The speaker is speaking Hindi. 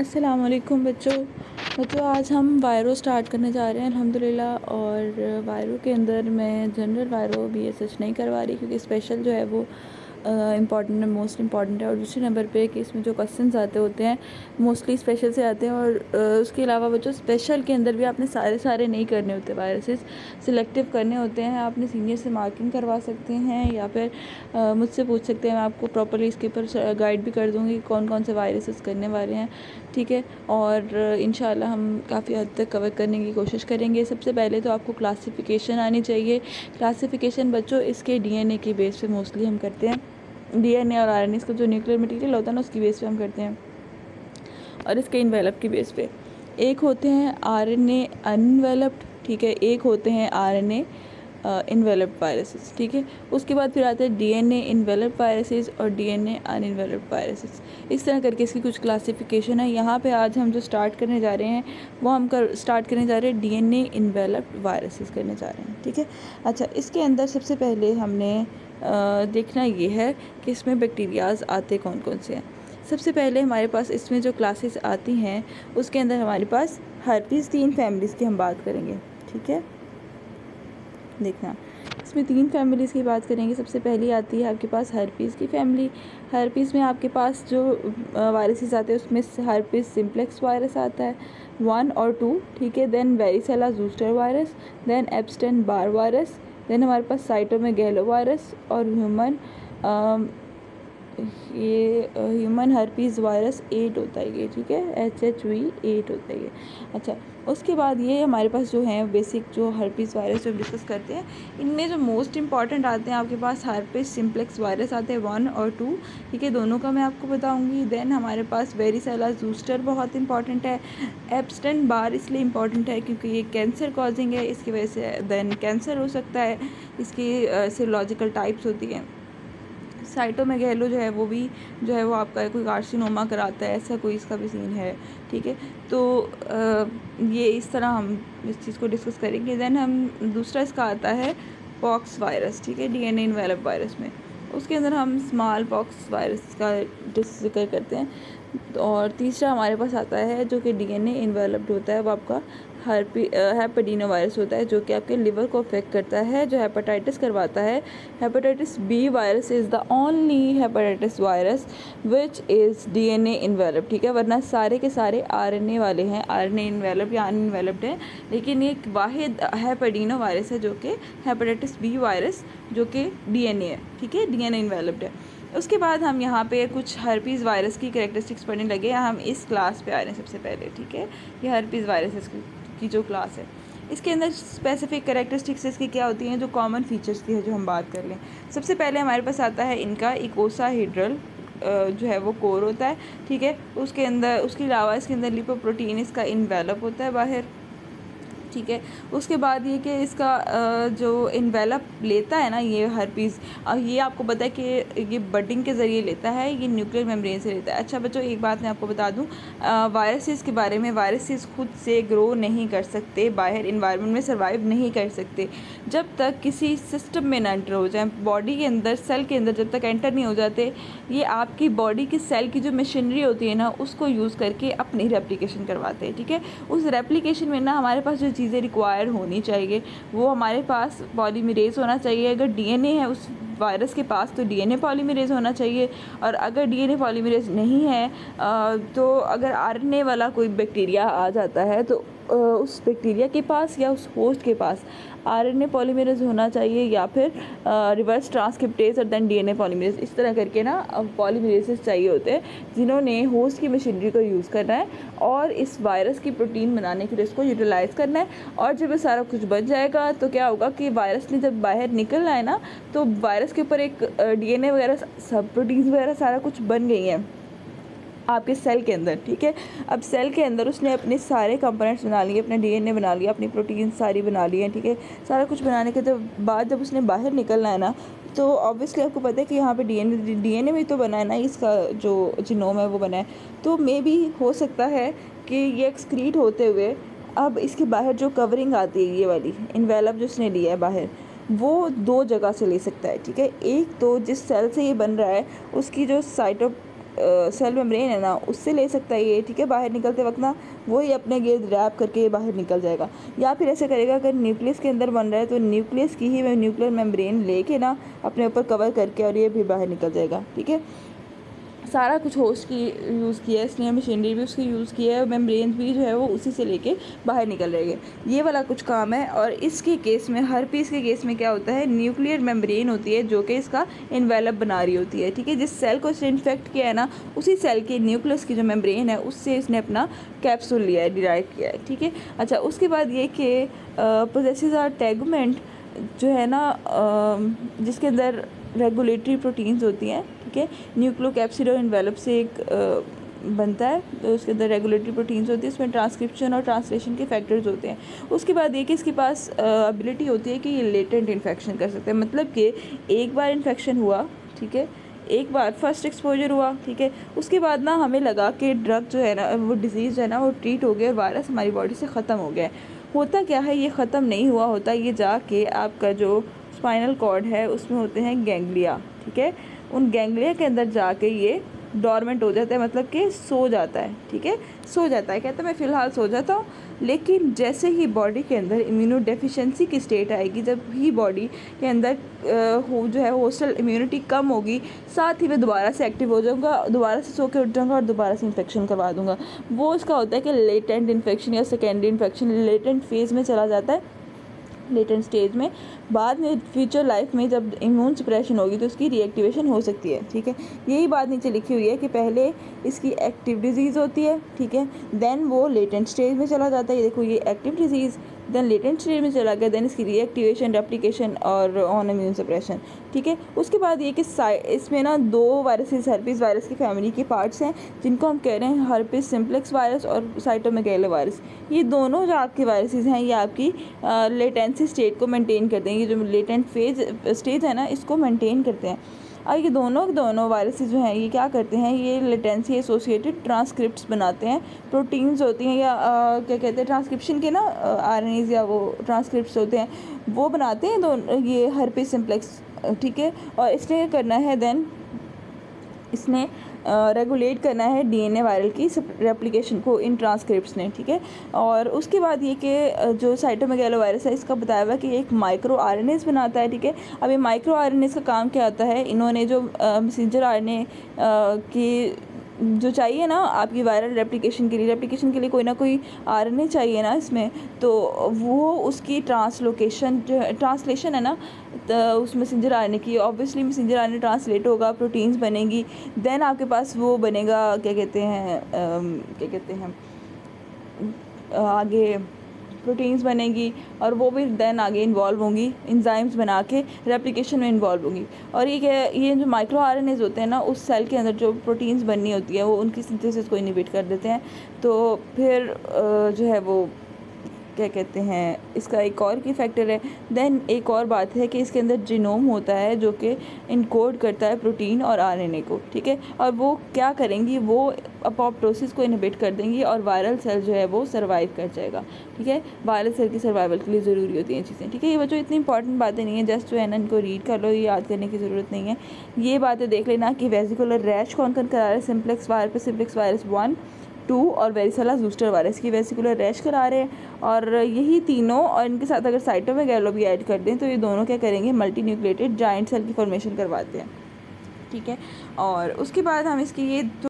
अस्सलाम वालेकुम बच्चों। बच्चों, आज हम वायरो स्टार्ट करने जा रहे हैं, अल्हम्दुलिल्लाह। और वायरो के अंदर मैं जनरल वायरो बी एस एच नहीं करवा रही, क्योंकि स्पेशल जो है वो इंपॉर्टेंट मोस्ट इंपॉर्टेंट है। और दूसरे नंबर पे कि इसमें जो क्वेश्चन आते होते हैं मोस्टली स्पेशल से आते हैं। और उसके अलावा बच्चों स्पेशल के अंदर भी आपने सारे सारे नहीं करने होते। वायरसेस सिलेक्टिव करने होते हैं। आपने सीनियर से मार्किंग करवा सकते हैं, या फिर मुझसे पूछ सकते हैं। मैं आपको प्रॉपरली इसके ऊपर गाइड भी कर दूँगी कौन कौन से वायरसेस करने वाले हैं। ठीक है? और इन हम काफ़ी हद तक कवर करने की कोशिश करेंगे। सबसे पहले तो आपको क्लासिफिकेशन आनी चाहिए। क्लासिफिकेशन बच्चों, इसके डीएनए की बेस पे मोस्टली हम करते हैं। डीएनए और आरएनए इसका जो न्यूक्लियर मटेरियल होता है ना, उसकी बेस पे हम करते हैं। और इसके इन्वेलप की बेस पे। एक होते हैं आरएनए अनवेलप्ड ठीक है? एक होते हैं आरएनए इन्वेलप्ड वायरसेस ठीक है? उसके बाद फिर आते हैं डीएनए इन्वेलप्ड वायरसेस और D N DNA unenveloped viruses इस तरह करके इसकी कुछ क्लासिफिकेशन है। यहाँ पे आज हम जो स्टार्ट करने जा रहे हैं वो हम कर स्टार्ट करने जा रहे हैं डी डीएनए इन्वेलप्ड वायरसेस करने जा रहे हैं ठीक है? अच्छा इसके अंदर सबसे पहले हमने आ, देखना ये है कि इसमें बैक्टीरियाज आते कौन कौन से हैं। सबसे पहले हमारे पास इसमें जो क्लासेस आती हैं उसके अंदर हमारे पास हर्पीज़ तीन फैमिलीज़ की हम बात करेंगे ठीक है? देखना। इसमें तीन फैमिलीज़ की बात करेंगे। सबसे पहली आती है आपके पास हर्पीज़ की फैमिली हर्पीज़ में आपके पास जो वायरसेस आते हैं, उसमें हर्पीज़ सिंप्लेक्स वायरस आता है। वन और टू ठीक है? Then varicella zoster virus then Epstein Barr virus then हमारे पास साइटो में गैलो वायरस और ह्यूमन ये ह्यूमन हर्पीज़ वायरस एट होता है ये, ठीक है? एच एच वी एट होता है ये। अच्छा उसके बाद ये हमारे पास जो है बेसिक जो हर्पीज़ वायरस जो डिस्कस करते हैं, इनमें जो मोस्ट इंपॉर्टेंट आते हैं, आपके पास हर्पीज सिंप्लेक्स वायरस आते हैं वन और टू ठीक है? दोनों का मैं आपको बताऊँगी। देन हमारे पास वेरीसेला जूस्टर बहुत इंपॉर्टेंट है। एब्सटेंट बार इसलिए इंपॉर्टेंट है क्योंकि ये कैंसर कॉजिंग है, इसकी वजह से देन कैंसर हो सकता है। इसकी सिरोलॉजिकल टाइप्स होती हैं। साइटोमेगेलो जो है वो भी जो है वो आपका कोई कार्सिनोमा कराता है, ऐसा कोई इसका भी सीन है, ठीक है? तो ये इस तरह हम इस चीज़ को डिस्कस करेंगे। दैन हम दूसरा इसका आता है पॉक्स वायरस ठीक है? डी एन इन्वेलप वायरस में। उसके अंदर हम स्मॉल पॉक्स वायरस का ज़िक्र करते हैं। और तीसरा हमारे पास आता है जो कि डीएनए इन्वेलप्ड होता है, वो आपका हर्पी हेपेडिनो वायरस होता है, जो कि आपके लिवर को अफेक्ट करता है, जो हेपेटाइटिस करवाता है। Hepatitis B virus is the only hepatitis virus which is DNA envelop ठीक है? वरना सारे के सारे आरएनए वाले हैं आरएनए इन्वेलप या अनइन्वेलप्ड है, लेकिन एक वाहिद हेपेडिनो वायरस है जो कि हेपेटाइटिस बी वायरस जो कि डीएनए है, ठीक है? डीएनए इन्वेलप्ड है। उसके बाद हम यहाँ पे कुछ हर्पीज़ वायरस की करेक्टरिस्टिक्स पढ़ने लगे हम इस क्लास पे आ रहे हैं सबसे पहले, ठीक है? ये हर्पीज़ वायरस की जो क्लास है। इसके अंदर स्पेसिफिक करेक्टरिस्टिक्स इसकी क्या होती हैं? जो कॉमन फीचर्स की है, जो हम बात कर लें। सबसे पहले हमारे पास आता है इनका इकोसा हिड्रल जो है वो कोर होता है, ठीक है? उसके अंदर, उसके अलावा इसके अंदर लिपोप्रोटीन इसका इन्वेलप होता है बाहर। ठीक है। उसके बाद ये कि इसका जो इन्वेलप लेता है ना ये हर पीस ये आपको पता है कि ये बडिंग के ज़रिए लेता है, ये न्यूक्लियर मेम्ब्रेन से लेता है। अच्छा बच्चों, एक बात मैं आपको बता दूँ वायरसेस के बारे में वायरसेस खुद से ग्रो नहीं कर सकते, बाहर इन्वायरमेंट में सर्वाइव नहीं कर सकते। जब तक किसी सिस्टम में ना एंटर हो जाए बॉडी के अंदर सेल के अंदर जब तक एंटर नहीं हो जाते, ये आपकी बॉडी की सेल की जो मशीनरी होती है ना, उसको यूज़ करके अपनी रेप्लीकेशन करवाते हैं, ठीक है। उस रेप्लीकेशन में ना हमारे पास जो चीज़ें रिक्वायर होनी चाहिए। वो हमारे पास पॉलीमरेज होना चाहिए। अगर डीएनए है उस वायरस के पास तो डीएनए पॉलीमरेज होना चाहिए। और अगर डीएनए पॉलीमरेज नहीं है तो अगर आरएनए वाला कोई बैक्टीरिया आ जाता है तो उस बैक्टीरिया के पास या उस होस्ट के पास आरएनए पॉलीमरेज होना चाहिए या फिर रिवर्स ट्रांसक्रिप्टेज और देन डीएनए पॉलीमरेज इस तरह करके ना पॉलीमरेजेस चाहिए होते हैं, जिन्होंने होस्ट की मशीनरी को यूज़ करना है और इस वायरस की प्रोटीन बनाने के लिए इसको यूटिलाइज़ करना है। और जब ये सारा कुछ बन जाएगा तो क्या होगा कि वायरस ने जब बाहर निकलना है ना तो वायरस के ऊपर एक डीएनए वगैरह, सब प्रोटीन्स वगैरह सारा कुछ बन गई हैं। आपके सेल के अंदर, ठीक है? अब सेल के अंदर उसने अपने सारे कंपोनेंट्स बना लिए, अपने डीएनए बना लिया, अपनी प्रोटीन सारी बना ली हैं, ठीक है? सारा कुछ बनाने के बाद जब उसने बाहर निकलना है ना तो ऑब्वियसली आपको पता है कि यहाँ पे डीएनए डीएनए भी तो बना है ना, इसका जो जिनोम है वो बना है। तो मे भी हो सकता है कि ये एक्सक्रीट होते हुए अब इसके बाहर जो कवरिंग आती है, ये वाली इन्वेलप जो उसने लिया है बाहर, वो दो जगह से ले सकता है, ठीक है? एक तो जिस सेल से ये बन रहा है, उसकी जो साइटो सेल मेम्ब्रेन है ना, उससे ले सकता है ये, ठीक है? बाहर निकलते वक्त ना, वही अपने गिर्द रैप करके बाहर निकल जाएगा। या फिर ऐसे करेगा, अगर न्यूक्लियस के अंदर बन रहा है तो न्यूक्लियस की ही न्यूक्लियर मेम्ब्रेन लेके ना, अपने ऊपर कवर करके और ये भी बाहर निकल जाएगा, ठीक है? सारा कुछ होस्ट की यूज़ किया है इसलिए मशीनरी भी उसकी यूज़ की है मेम्ब्रेन भी जो है वो उसी से लेके बाहर निकल रहेंगे ये वाला कुछ काम है और इसके केस में, हर पीस के केस में क्या होता है न्यूक्लियर मेम्ब्रेन होती है, जो कि इसका इन्वेलप बना रही होती है, ठीक है? जिस सेल को इसने इन्फेक्ट किया है ना, उसी सेल के न्यूक्लियस की जो मेम्ब्रेन है, उससे इसने अपना कैप्सूल लिया है डिराइव किया है, ठीक है? अच्छा उसके बाद ये कि पोजेसिस आर टैगमेंट जो है ना जिसके अंदर रेगुलेटरी प्रोटीन्स होती हैं, ठीक है? न्यूक्लियोकैप्सिड और इन्वेलप से एक बनता है तो उसके अंदर रेगुलेटरी प्रोटीन्स होती है, उसमें ट्रांसक्रिप्शन और ट्रांसलेशन के फैक्टर्स होते हैं। उसके बाद ये कि इसके पास एबिलिटी होती है कि ये लेटेंट इन्फेक्शन कर सकते हैं। मतलब कि एक बार इन्फेक्शन हुआ, ठीक है? एक बार फ़र्स्ट एक्सपोजर हुआ, ठीक है? उसके बाद ना हमें लगा कि ड्रग जो है ना, वो डिज़ीज़ जो है ना, वो ट्रीट हो गया और वायरस हमारी बॉडी से ख़त्म हो गया होता क्या है? ये ख़त्म नहीं हुआ होता, ये जाके आपका जो स्पाइनल कॉर्ड है, उसमें होते हैं गैंग्लिया ठीक है? उन गैंग्लिया के अंदर जाके ये डॉर्मेंट हो जाता है मतलब कि सो जाता है, ठीक है? सो जाता है, कहते हैं, मैं फ़िलहाल सो जाता हूँ। लेकिन जैसे ही बॉडी के अंदर इम्यूनो डेफिशिएंसी की स्टेट आएगी, जब ही बॉडी के अंदर हो, जो है होस्टल इम्यूनिटी कम होगी, साथ ही मैं दोबारा से एक्टिव हो जाऊँगा, दोबारा से सो के उठ जाऊँगा और दोबारा से इन्फेक्शन करवा दूँगा। वो इसका होता है कि लेटेंट इन्फेक्शन या सेकेंडरी इन्फेक्शन लेटेंट फ़ेज़ में चला जाता है। लेटेंट स्टेज में, बाद में फ्यूचर लाइफ में जब इम्यून सप्रेशन होगी तो उसकी रीएक्टिवेशन हो सकती है, ठीक है? यही बात नीचे लिखी हुई है कि पहले इसकी एक्टिव डिज़ीज़ होती है, ठीक है? देन वो लेटेंट स्टेज में चला जाता है। ये देखो, ये active disease then latent stage में चला गया देन इसकी रीएक्टिवेशन रेप्लिकेशन और ऑन इम्यून सप्रेशन ठीक है? उसके बाद ये कि इसमें ना दो वायरसेस हर्पिस वायरस की फैमिली के पार्ट्स हैं, जिनको हम कह रहे हैं हर्पिस सिम्प्लेक्स वायरस और साइटोमेगेलो वायरस ये दोनों जो आपके वायरसेस हैं, ये आपकी लेटेंसी स्टेट को मेंटेन करते हैं। ये जो लेटेंट फ़ेज़ स्टेज है ना, इसको मेंटेन करते हैं। और ये दोनों दोनों वायरसेस जो हैं ये क्या करते हैं ये लेटेंसी एसोसिएटेड ट्रांसक्रिप्ट्स बनाते हैं प्रोटीन्स होती हैं या आ, क्या कहते हैं ट्रांसक्रिप्शन के ना आर या वो ट्रांसक्रिप्ट होते हैं वो बनाते हैं दोनों ये हर पे सिम्प्लेक्स ठीक है? और इसने करना है देन इसने रेगुलेट करना है डीएनए वायरल की रेप्लिकेशन को इन ट्रांसक्रिप्ट ने, ठीक है? और उसके बाद ये कि जो साइटोमेगेलो वायरस है, इसका बताया हुआ कि एक माइक्रो आरएनएस बनाता है, ठीक है? अब ये माइक्रो आरएनएस का काम क्या आता है? इन्होंने जो मैसेंजर आरएनए की जो चाहिए ना आपकी वायरल रेप्लिकेशन के लिए रेप्लिकेशन के लिए कोई ना कोई आरएनए चाहिए ना इसमें तो वो उसकी ट्रांसलोकेशन ट्रांसलेशन है ना तो उस मैसेंजर आने की। ऑब्वियसली मैसेंजर आने ट्रांसलेट होगा प्रोटीन्स बनेगी देन आपके पास वो बनेगा, क्या कहते हैं क्या कहते हैं आगे प्रोटीन्स बनेगी और वो भी दैन आगे इन्वॉल्व होंगी इंजाइम्स बना के रेप्लिकेशन में इन्वॉल्व होंगी। और ये क्या ये जो माइक्रो आर होते हैं ना, उस सेल के अंदर जो प्रोटीन्स बननी होती है, वो उनकी सिंथेसिस को इनिबिट कर देते हैं। तो फिर जो है वो क्या कहते हैं, इसका एक और की फैक्टर है। देन एक और बात है कि इसके अंदर जिनोम होता है जो कि इनकोड करता है प्रोटीन और आरएनए को, ठीक है? और वो क्या करेंगी? वो अपोप्टोसिस को इनहिबिट कर देंगी और वायरल सेल जो है वो सर्वाइव कर जाएगा, ठीक है? वायरल सेल की सर्वाइवल के लिए ज़रूरी होती हैं चीज़ें, ठीक है? ये बच्चों, इतनी इंपॉर्टेंट बातें नहीं है। जस्ट जो है ना, इनको रीड कर लो, ये याद करने की ज़रूरत नहीं है। ये बातें देख लेना कि वेजिकुलर रैश कौन कौन करा रहा है? Simplex virus simplex virus one two और वेरिसला जूस्टर वायरस की वेसिकुलर रैश करा रहे हैं और यही तीनों और इनके साथ अगर साइटों में गैलो भी ऐड कर दें तो ये दोनों क्या करेंगे? मल्टी न्यूक्लेटेड जॉइंट सेल की फॉर्मेशन करवाते हैं। ठीक है? और उसके बाद हम इसकी ये